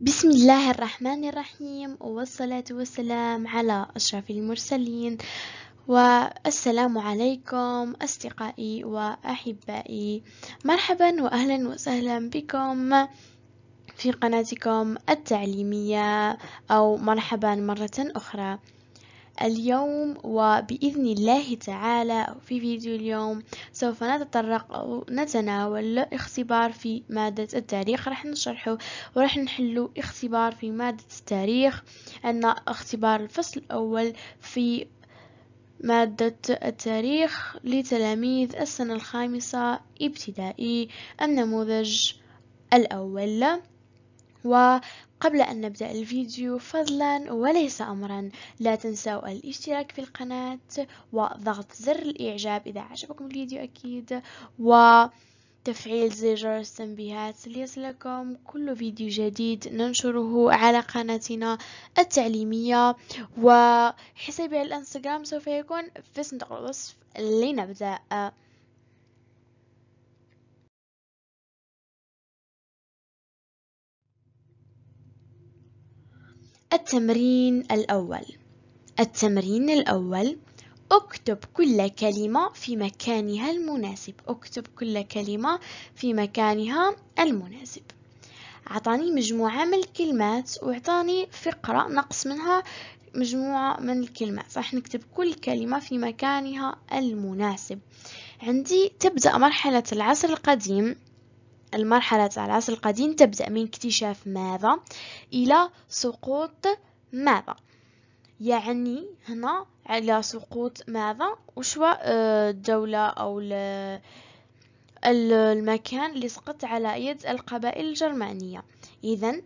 بسم الله الرحمن الرحيم والصلاة والسلام على أشرف المرسلين. والسلام عليكم أصدقائي وأحبائي. مرحبا وأهلا وسهلا بكم في قناتكم التعليمية أو مرحبا مرة أخرى. اليوم وبإذن الله تعالى في فيديو اليوم سوف نتطرق أو نتناول اختبار في مادة التاريخ. راح نشرحه وراح نحله اختبار في مادة التاريخ. عندنا اختبار الفصل الأول في مادة التاريخ لتلاميذ السنة الخامسة ابتدائي. النموذج الأول وقبل أن نبدأ الفيديو فضلا وليس أمرا لا تنسوا الاشتراك في القناة وضغط زر الإعجاب إذا عجبكم الفيديو أكيد وتفعيل زر جرس التنبيهات ليصلكم كل فيديو جديد ننشره على قناتنا التعليمية. وحسابي على الإنستغرام سوف يكون في صندوق الوصف. لنبدأ. التمرين الأول. التمرين الأول اكتب كل كلمة في مكانها المناسب. اكتب كل كلمة في مكانها المناسب. أعطاني مجموعة من الكلمات وأعطاني فقرة نقص منها مجموعة من الكلمات. راح نكتب كل كلمة في مكانها المناسب. عندي تبدأ مرحلة العصر القديم. المرحلة العصر القديم تبدأ من اكتشاف ماذا؟ إلى سقوط ماذا؟ يعني هنا على سقوط ماذا؟ وشو آه، الدولة أو المكان اللي سقط على يد القبائل الجرمانية. إذا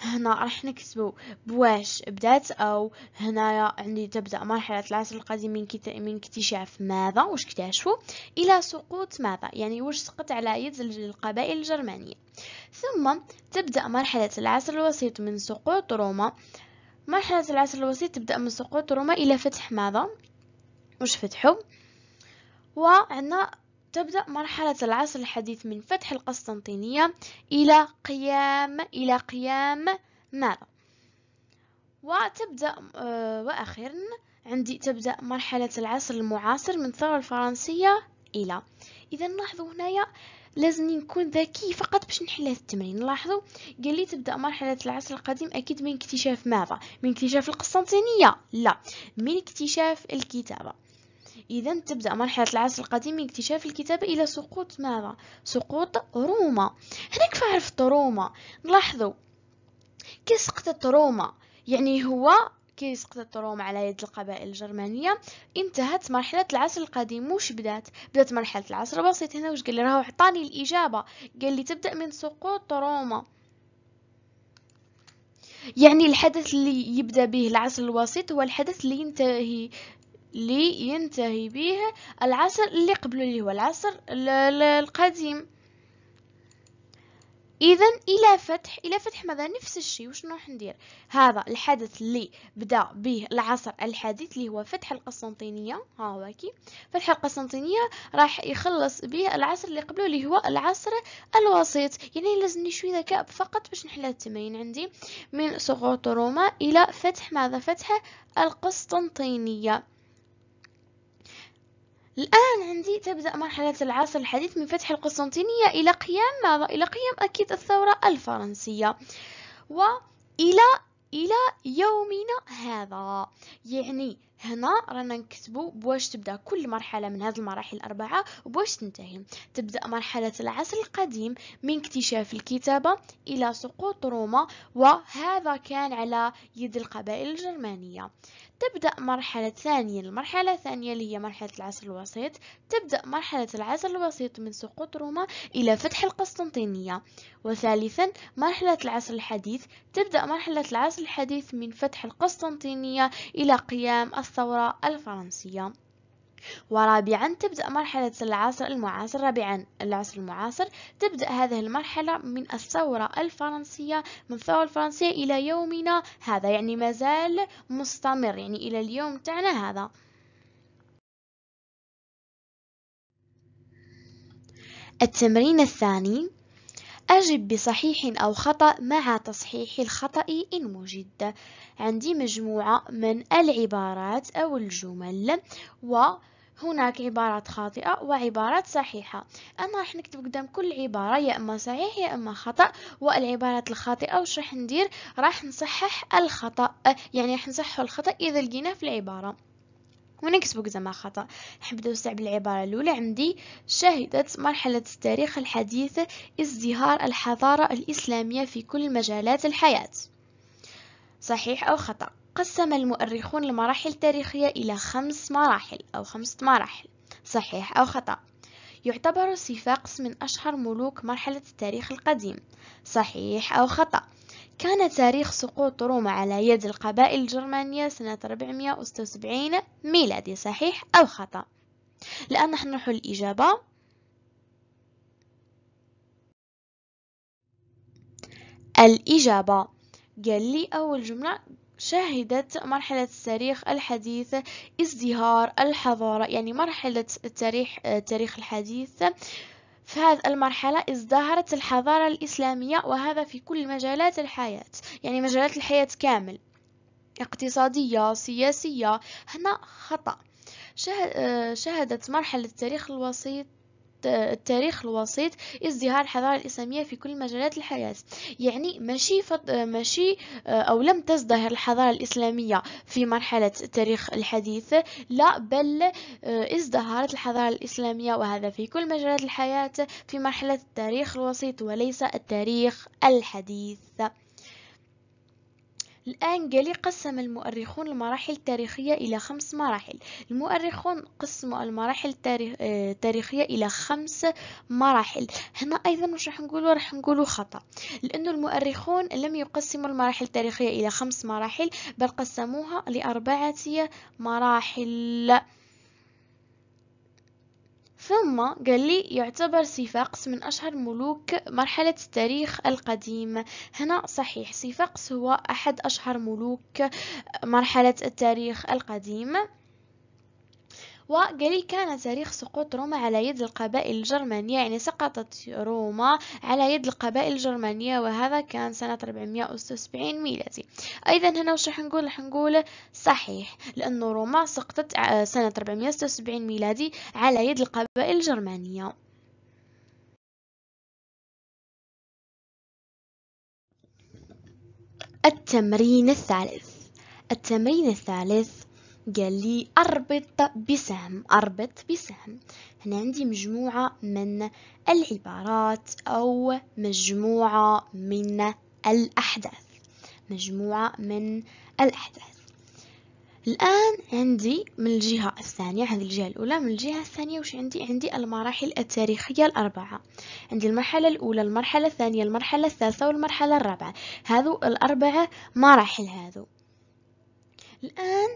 هنا راح نكتبو بواش بدات أو هنايا عندي تبدأ مرحلة العصر القديم من من اكتشاف ماذا؟ واش اكتشفوا إلى سقوط ماذا؟ يعني واش سقط على يد القبائل الجرمانية. ثم تبدأ مرحلة العصر الوسيط من سقوط روما. مرحلة العصر الوسيط تبدأ من سقوط روما إلى فتح ماذا؟ واش فتحوا وعندنا تبدأ مرحلة العصر الحديث من فتح القسطنطينية إلى قيام إلى قيام ماذا؟ وتبدأ آه، وأخيرا عندي تبدأ مرحلة العصر المعاصر من الثورة الفرنسية إلى. إذا نلاحظوا هنايا لازم نكون ذكي فقط باش نحل هذا التمرين. لاحظوا قال لي تبدأ مرحلة العصر القديم أكيد من اكتشاف ماذا من اكتشاف القسطنطينية. لا من اكتشاف الكتابة. إذا تبدأ مرحلة العصر القديم من اكتشاف الكتابة إلى سقوط ماذا؟ سقوط روما. هنا كيف عرفت روما؟ نلاحظوا. كي سقطت روما. يعني هو كي سقطت روما على يد القبائل الجرمانية. انتهت مرحلة العصر القديم. وش بدأت؟ بدأت مرحلة العصر البسيط. هنا وش قال لي؟ راهو عطاني الإجابة. قال لي تبدأ من سقوط روما. يعني الحدث اللي يبدأ به العصر الوسيط هو الحدث اللي ينتهي لينتهي به العصر اللي قبله اللي هو العصر القديم. اذا إلى فتح إلى فتح ماذا؟ نفس الشيء. وش راح ندير هذا الحدث اللي بدا به العصر الحديث اللي هو فتح القسطنطينية. ها هو كي. فتح القسطنطينية راح يخلص به العصر اللي قبله اللي هو العصر الوسيط. يعني لازمني شوي ذكاء فقط باش نحل التمرين عندي. من سقوط روما إلى فتح ماذا؟ فتح القسطنطينية. الآن عندي تبدأ مرحلة العصر الحديث من فتح القسطنطينية إلى قيام ماذا؟ إلى قيام أكيد الثورة الفرنسية وإلى إلى يومنا هذا يعني هنا رانا نكتبوا بواش تبدا كل مرحلة من هذه المراحل الأربعة وبواش تنتهي. تبدأ مرحلة العصر القديم من اكتشاف الكتابة إلى سقوط روما وهذا كان على يد القبائل الجرمانية. تبدأ مرحلة ثانية. المرحلة الثانية اللي هي مرحلة العصر الوسيط. تبدأ مرحلة العصر الوسيط من سقوط روما إلى فتح القسطنطينية. وثالثا مرحلة العصر الحديث. تبدأ مرحلة العصر الحديث من فتح القسطنطينية إلى قيام الثورة الفرنسية. ورابعا تبدأ مرحلة العصر المعاصر. رابعا العصر المعاصر. تبدأ هذه المرحلة من الثورة الفرنسية من الثورة الفرنسية إلى يومنا هذا يعني مازال مستمر يعني إلى اليوم تاعنا هذا. التمرين الثاني أجب بصحيح أو خطأ مع تصحيح الخطأ إن وجد. عندي مجموعة من العبارات أو الجمل وهناك عبارات خاطئة وعبارات صحيحة. أنا راح نكتب قدام كل عبارة يا إما صحيح يا إما خطأ والعبارات الخاطئة وش راح ندير؟ راح نصحح الخطأ يعني راح نصحح الخطأ إذا لقيناه في العبارة. ونكتبه زي ما خطأ نحب نوسع بالعبارة الأولى. عندي شهدت مرحلة التاريخ الحديث ازدهار الحضارة الإسلامية في كل مجالات الحياة. صحيح أو خطأ؟ قسم المؤرخون المراحل التاريخية إلى خمس مراحل أو خمسة مراحل. صحيح أو خطأ؟ يعتبر صفاقس من أشهر ملوك مرحلة التاريخ القديم. صحيح أو خطأ؟ كان تاريخ سقوط روما على يد القبائل الجرمانية سنة 476 ميلادي صحيح أو خطأ. الآن نحن نروح الإجابة. الإجابة. قال لي أول جملة شهدت مرحلة التاريخ الحديث ازدهار الحضارة. يعني مرحلة التاريخ التاريخ الحديث في هذه المرحلة ازدهرت الحضارة الإسلامية وهذا في كل مجالات الحياة يعني مجالات الحياة كامل. اقتصادية سياسية هنا خطأ. شهدت مرحلة التاريخ الوسيط التاريخ الوسيط ازدهار الحضارة الإسلامية في كل مجالات الحياة. يعني ماشي فط... ماشي أو لم تزدهر الحضارة الإسلامية في مرحلة التاريخ الحديث لا بل ازدهرت الحضارة الإسلامية وهذا في كل مجالات الحياة في مرحلة التاريخ الوسيط وليس التاريخ الحديث. الآن قال قسم المؤرخون المراحل التاريخية إلى خمس مراحل. المؤرخون قسموا المراحل التاريخية إلى خمس مراحل. هنا أيضا مش راح نقوله راح نقوله خطأ. لأنه المؤرخون لم يقسموا المراحل التاريخية إلى خمس مراحل بل قسموها لأربعة مراحل. ثم قال لي يعتبر صفاقس من أشهر ملوك مرحلة التاريخ القديم. هنا صحيح صفاقس هو أحد أشهر ملوك مرحلة التاريخ القديم. وقال كان تاريخ سقوط روما على يد القبائل الجرمانية يعني سقطت روما على يد القبائل الجرمانية وهذا كان سنة 476 ميلادي. أيضا هنا وش راح نقول؟ راح نقول صحيح لأنه روما سقطت سنة 476 ميلادي على يد القبائل الجرمانية. التمرين الثالث. التمرين الثالث قال لي أربط بسهم أربط بسهم. هنا عندي مجموعة من العبارات أو مجموعة من الأحداث. مجموعة من الأحداث. الآن عندي من الجهة الثانية هذه الجهة الأولى من الجهة الثانية وش عندي؟ عندي المراحل التاريخية الأربعة. عندي المرحلة الأولى المرحلة الثانية المرحلة الثالثة والمرحلة الرابعة. هذو الأربعة مراحل هذو. الآن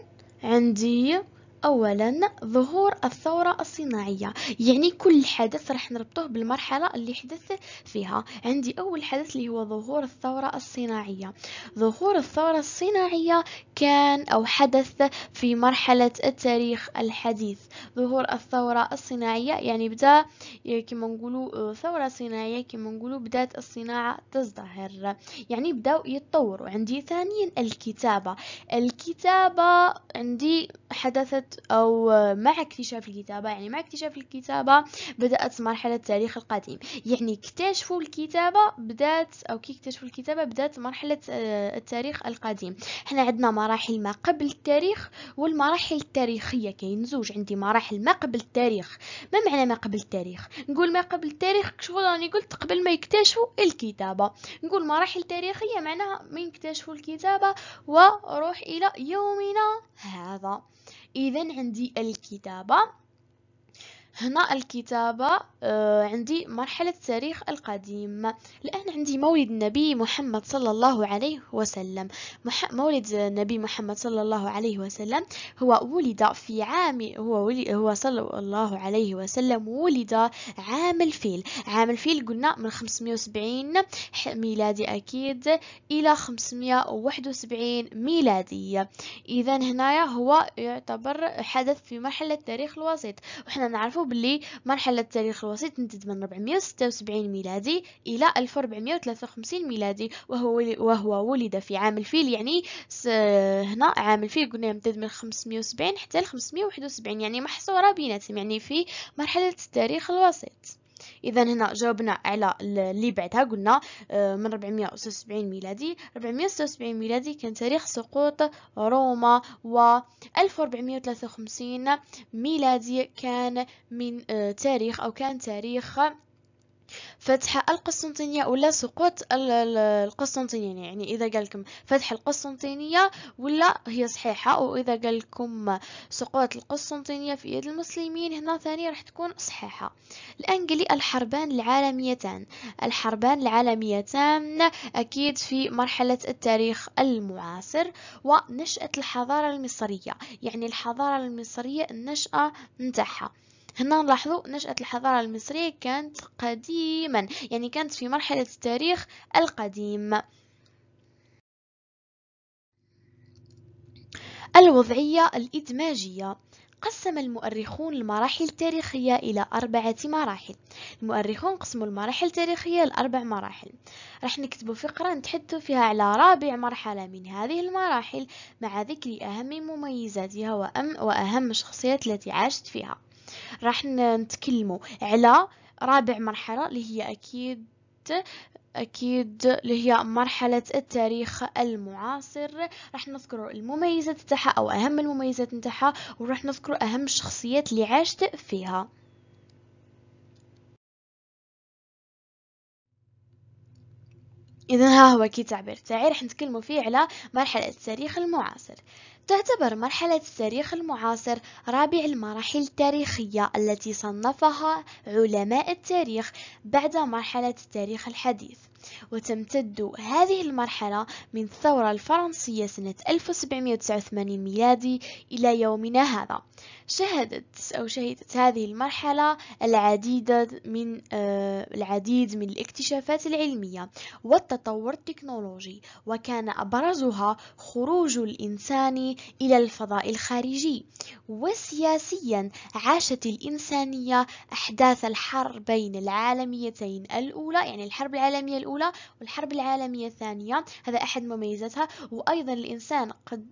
عندي أولا ظهور الثورة الصناعية. يعني كل حدث راح نربطه بالمرحلة اللي حدث فيها. عندي أول حدث اللي هو ظهور الثورة الصناعية. ظهور الثورة الصناعية كان أو حدث في مرحلة التاريخ الحديث. ظهور الثورة الصناعية يعني بدأ كما نقولوا ثورة صناعية كما نقولوا بدأت الصناعة تزدهر. يعني بدأوا يتطوروا. عندي ثانيا الكتابة. الكتابة عندي حدثت أو مع اكتشاف الكتابة يعني مع اكتشاف الكتابة بدأت مرحلة التاريخ القديم. يعني اكتشفوا الكتابة بدأت أو كي اكتشفوا الكتابة بدأت مرحلة التاريخ القديم. إحنا عندنا مراحل ما قبل التاريخ والمراحل التاريخية. كاين زوج عندي مراحل ما قبل التاريخ. ما معنى ما قبل التاريخ؟ نقول ما قبل التاريخ شغل راني قلت قبل ما يكتشفوا الكتابة. نقول مراحل تاريخية معناها من اكتشفوا الكتابة وروح إلى يومنا هذا. إذا عندي الكتابة. هنا الكتابة آه عندي مرحلة التاريخ القديم. الآن عندي مولد النبي محمد صلى الله عليه وسلم. مولد النبي محمد صلى الله عليه وسلم هو ولد في عام هو ولد هو صلى الله عليه وسلم ولد عام الفيل. عام الفيل قلنا من 570 ميلادي أكيد إلى 571 ميلادية إذا هنا هو يعتبر حدث في مرحلة التاريخ الوسيط. وإحنا نعرف نعرفوا باللي مرحلة التاريخ الوسيط تمتد من 476 ميلادي إلى 1453 ميلادي وهو وهو ولد في عام الفيل يعني هنا عام الفيل قلنا يمتد من 570 حتى ل 571 يعني محصورة بيناتهم يعني في مرحلة التاريخ الوسيط. إذا هنا جاوبنا على اللي بعدها قلنا آه، من 476 ميلادي. 476 ميلادي كان تاريخ سقوط روما و 1453 ميلادي كان من آه، تاريخ أو كان تاريخ فتح القسطنطينية ولا سقوط القسطنطينية يعني إذا قال لكم فتح القسطنطينية ولا هي صحيحة وإذا قال لكم سقوط القسطنطينية في يد المسلمين هنا ثانية راح تكون صحيحة. الآن قال لي الحربان العالميتان. الحربان العالميتان أكيد في مرحلة التاريخ المعاصر ونشأة الحضارة المصرية يعني الحضارة المصرية النشأة نتاعها. هنا نلاحظوا نشأة الحضارة المصرية كانت قديما يعني كانت في مرحلة التاريخ القديم. الوضعية الإدماجية. قسم المؤرخون المراحل التاريخية إلى أربعة مراحل. المؤرخون قسموا المراحل التاريخية لأربع مراحل. راح نكتبوا فقرة نتحدث فيها على رابع مرحلة من هذه المراحل مع ذكر أهم مميزاتها وأهم الشخصيات التي عاشت فيها. راح نتكلموا على رابع مرحلة اللي هي أكيد أكيد اللي هي مرحلة التاريخ المعاصر. راح نذكر المميزات تاعها أو أهم المميزات تاعها وراح نذكر أهم الشخصيات اللي عاشت فيها. إذا ها هو كي تعبير تاعي. راح نتكلموا فيه على مرحلة التاريخ المعاصر. تعتبر مرحلة التاريخ المعاصر رابع المراحل التاريخية التي صنفها علماء التاريخ بعد مرحلة التاريخ الحديث. وتمتد هذه المرحلة من الثورة الفرنسية سنة 1789 ميلادي إلى يومنا هذا. شهدت أو شهدت هذه المرحلة العديد من آه العديد من الاكتشافات العلمية والتطور التكنولوجي وكان أبرزها خروج الإنسان إلى الفضاء الخارجي. وسياسيا عاشت الإنسانية أحداث الحربين العالميتين الأولى يعني الحرب العالمية الأولى والحرب العالمية الثانية. هذا أحد مميزاتها. وأيضا الإنسان قد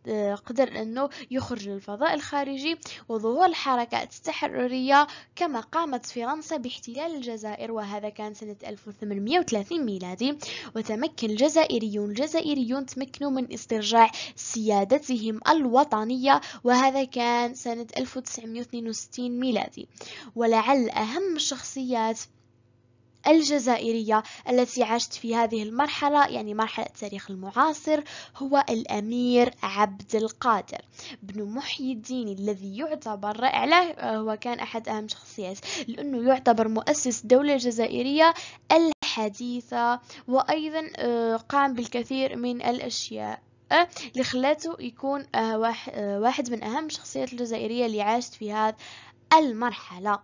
قدر أنه يخرج للفضاء الخارجي وظهور الحركات التحررية كما قامت فرنسا باحتلال الجزائر وهذا كان سنة 1830 ميلادي. وتمكن الجزائريون الجزائريون تمكنوا من استرجاع سيادتهم الوطنية وهذا كان سنة 1962 ميلادي. ولعل أهم الشخصيات الجزائرية التي عشت في هذه المرحلة يعني مرحلة التاريخ المعاصر هو الأمير عبد القادر بن محي الدين الذي يعتبر رائع هو كان أحد أهم شخصيات لأنه يعتبر مؤسس الدولة الجزائرية الحديثة وأيضا آه، قام بالكثير من الأشياء. اللي خلاته يكون آه، آه، واحد من أهم الشخصيات الجزائرية اللي عاشت في هذه المرحلة.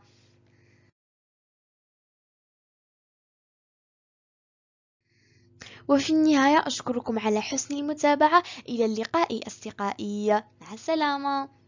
وفي النهاية أشكركم على حسن المتابعة. إلى اللقاء أصدقائي. مع السلامة.